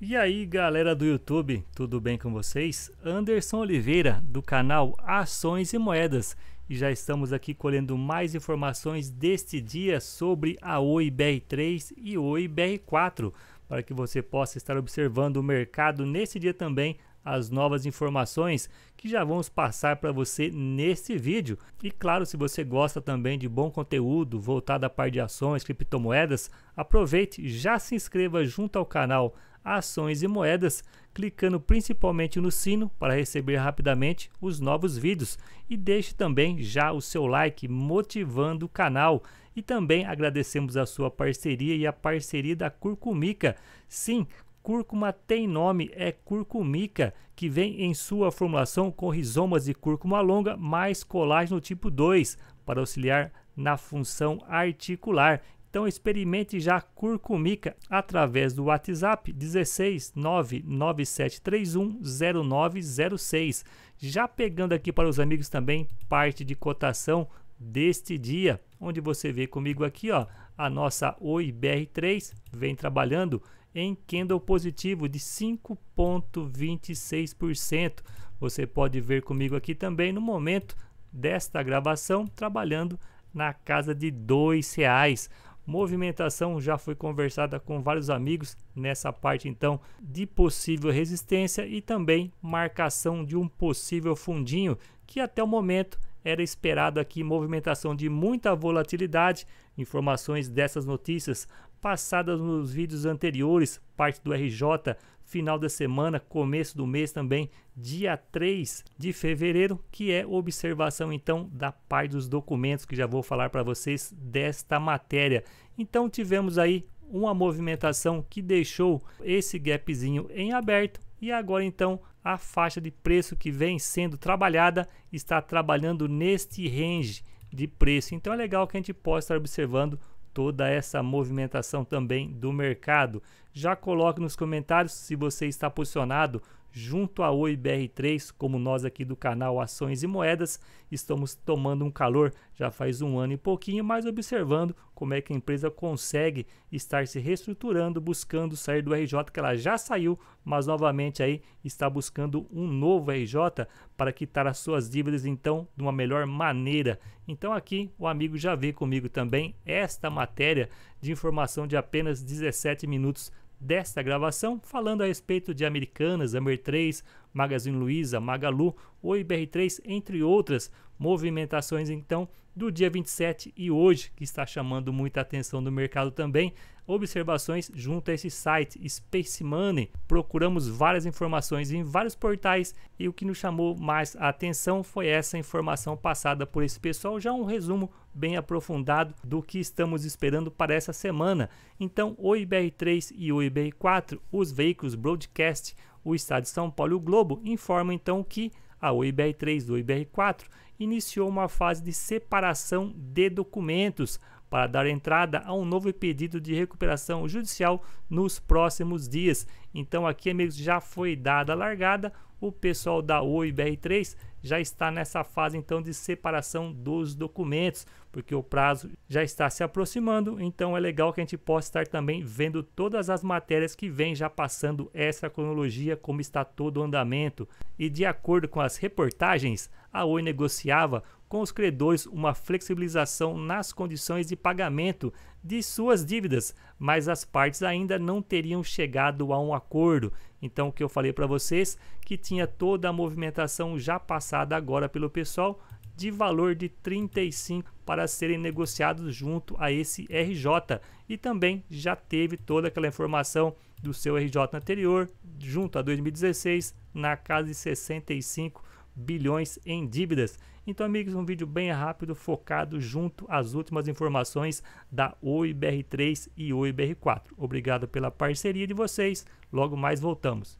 E aí galera do YouTube, tudo bem com vocês? Anderson Oliveira do canal Ações e Moedas e já estamos aqui colhendo mais informações deste dia sobre a Oi BR3 e Oi BR4 para que você possa estar observando o mercado nesse dia também as novas informações que já vamos passar para você neste vídeo. E claro, se você gosta também de bom conteúdo voltado à parte de ações, criptomoedas, aproveite já se inscreva junto ao canal Ações e Moedas, clicando principalmente no sino para receber rapidamente os novos vídeos e deixe também já o seu like motivando o canal. E também agradecemos a sua parceria e a parceria da Curcumica. Sim, cúrcuma tem nome, é curcumica, que vem em sua formulação com rizomas de cúrcuma longa mais colágeno tipo 2 para auxiliar na função articular. Então experimente já curcumica através do WhatsApp 16 997310906. Já pegando aqui para os amigos também parte de cotação deste dia, onde você vê comigo aqui, ó, a nossa OIBR3 vem trabalhando em candle positivo de 5,26%. Você pode ver comigo aqui também no momento desta gravação trabalhando na casa de R$ reais. Movimentação já foi conversada com vários amigos nessa parte então de possível resistência e também marcação de um possível fundinho que até o momento era esperado aqui movimentação de muita volatilidade. Informações dessas notícias passadas nos vídeos anteriores, parte do RJ, final da semana, começo do mês também, dia 3 de fevereiro, que é observação então da parte dos documentos que já vou falar para vocês desta matéria. Então tivemos aí uma movimentação que deixou esse gapzinho em aberto e agora então a faixa de preço que vem sendo trabalhada está trabalhando neste range de preço. Então é legal que a gente possa estar observando toda essa movimentação também do mercado. Já coloque nos comentários se você está posicionado junto à OIBR3, como nós aqui do canal Ações e Moedas, estamos tomando um calor já faz um ano e pouquinho, mas observando como é que a empresa consegue estar se reestruturando, buscando sair do RJ que ela já saiu, mas novamente aí está buscando um novo RJ para quitar as suas dívidas então de uma melhor maneira. Então aqui o amigo já vê comigo também esta matéria de informação de apenas 17 minutos desta gravação, falando a respeito de Americanas, Amer 3, Magazine Luiza, Magalu, Oi BR3, entre outras movimentações então do dia 27 e hoje, que está chamando muita atenção do mercado também, observações junto a esse site Space Money. Procuramos várias informações em vários portais e o que nos chamou mais a atenção foi essa informação passada por esse pessoal, já um resumo bem aprofundado do que estamos esperando para essa semana. Então, o IBR3 e o IBR4, os veículos broadcast, o Estado de São Paulo e o Globo informam então que a OIBR3 do OIBR4 iniciou uma fase de separação de documentos para dar entrada a um novo pedido de recuperação judicial nos próximos dias. Então aqui, amigos, já foi dada a largada. O pessoal da OIBR3 já está nessa fase então de separação dos documentos, porque o prazo já está se aproximando, então é legal que a gente possa estar também vendo todas as matérias que vem já passando essa cronologia, como está todo o andamento. E de acordo com as reportagens, a Oi negociava com os credores uma flexibilização nas condições de pagamento de suas dívidas, mas as partes ainda não teriam chegado a um acordo. Então, o que eu falei para vocês, que tinha toda a movimentação já passada agora pelo pessoal de valor de 35 para serem negociados junto a esse RJ e também já teve toda aquela informação do seu RJ anterior junto a 2016 na casa de 65 bilhões em dívidas. Então, amigos, um vídeo bem rápido, focado junto às últimas informações da OIBR3 e OIBR4. Obrigado pela parceria de vocês. Logo mais voltamos.